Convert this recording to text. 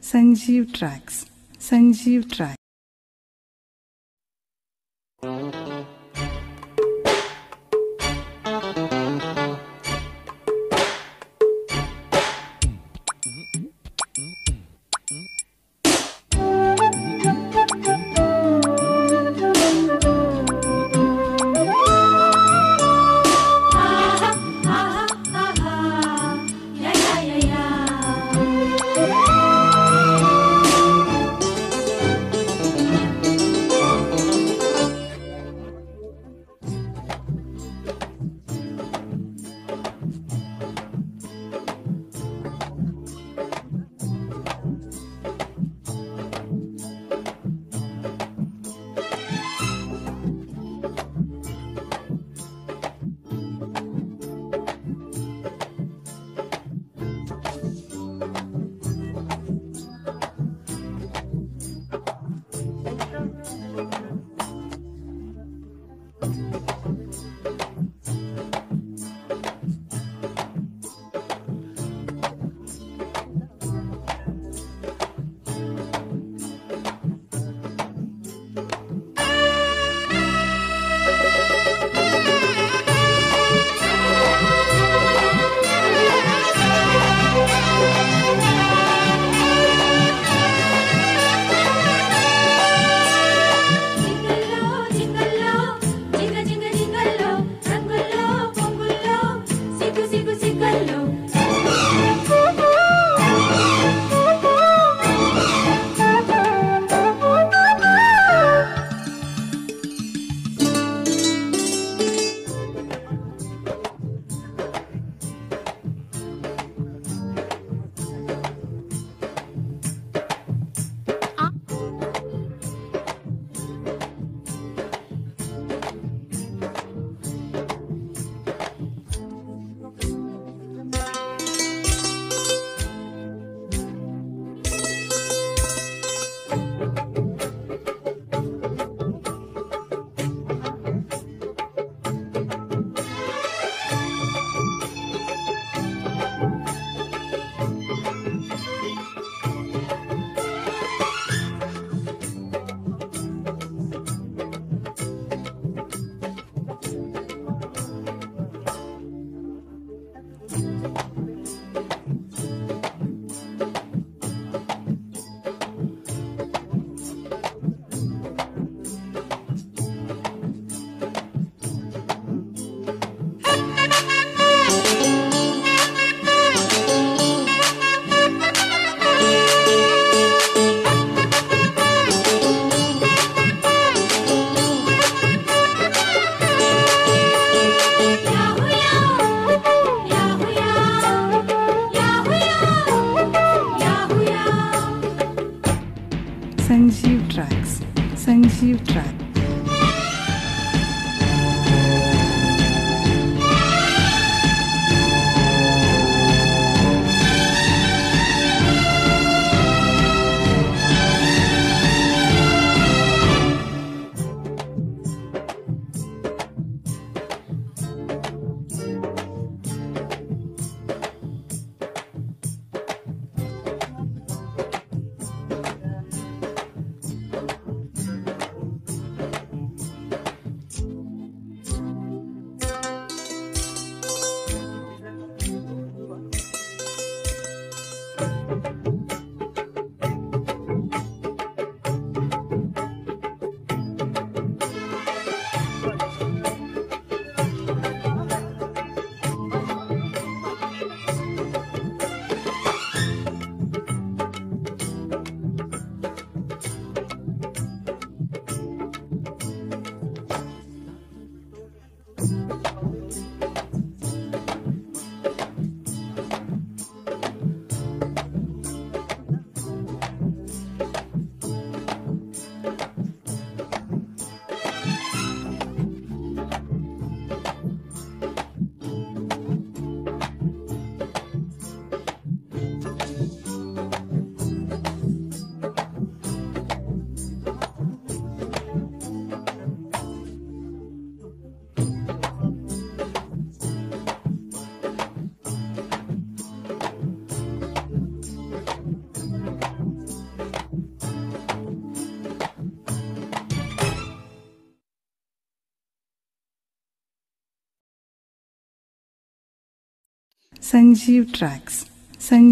Sanjeev Tracks. Sanjeev Tracks. Sanjeev Tracks. Sanjeev Tracks. Sanjeev Tracks. Sanjeev